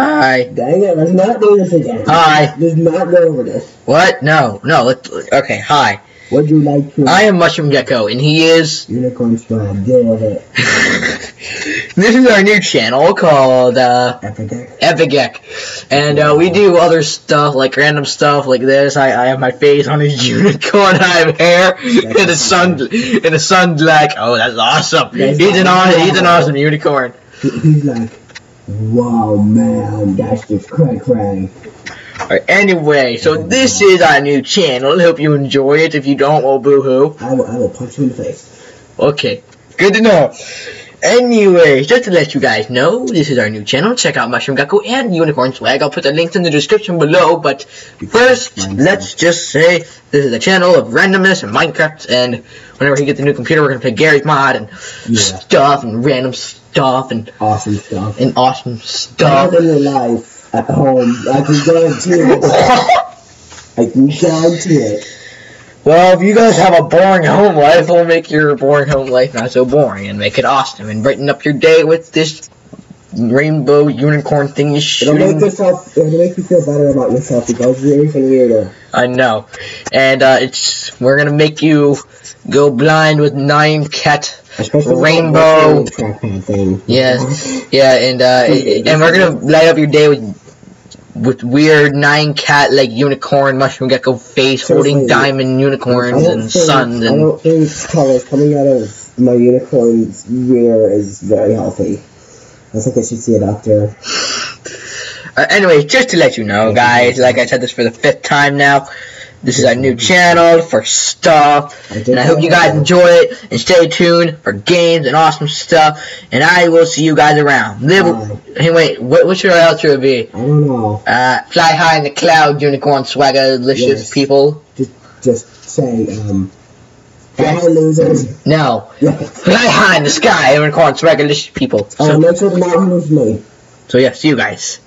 Hi. Dang it, let's not do this again. Hi. Let's not go over this. What? No, no. Let's. Okay. Hi. Would you like to? I am Mushroom Gecko, and he is. Unicorn Swag, deal with it. this is our new channel called uh, Epic X. EpiGeck, and uh, we do other stuff like random stuff like this. I, I have my face on a unicorn. I have hair in a sun in a sun black. Oh, that's awesome. That's He's an awesome. He's an awesome unicorn. He's like, wow, man, that's just cray cray. Alright, anyway, so this is our new channel. Hope you enjoy it. If you don't, well, boo-hoo. I will, I will punch you in the face. Okay, good to know. Anyway, just to let you guys know, this is our new channel. Check out Mushroom Gecko and Unicorn Swag. I'll put the links in the description below. But first, let's just say this is a channel of randomness and Minecraft. And whenever he gets a new computer, we're gonna play Garry's Mod and Yeah. stuff and random stuff and Awesome stuff. and awesome Better stuff. than your life at home. I can guarantee it. I can guarantee it. Well, if you guys have a boring home life, we'll make your boring home life not so boring and make it awesome and brighten up your day with this rainbow unicorn thing you It'll make shooting. yourself, it'll make you feel better about yourself because you're everything weirder. I know, and uh, it's we're gonna make you go blind with Nyan Cat. Especially Rainbow. with that trackpad thing. Yes, yeah, and uh, and we're gonna light up your day with with weird Nyan Cat like unicorn mushroom gecko face holding Seriously. diamond unicorns and suns I and don't think colors coming out of my unicorn's rear is very healthy. I think I should see a doctor. Uh, anyway, just to let you know, guys, like I said this for the fifth time now, this is our new channel for stuff, and I hope you guys enjoy it, and stay tuned for games and awesome stuff, and I will see you guys around. Live, hey, wait, what, what should our outro be? I don't know. Uh, fly high in the cloud, unicorn swagger, delicious Yes. people. Just say, um, losers. No, fly high in the sky, unicorn swagger, delicious people. Uh, So, make sure to not lose me. so yeah, see you guys.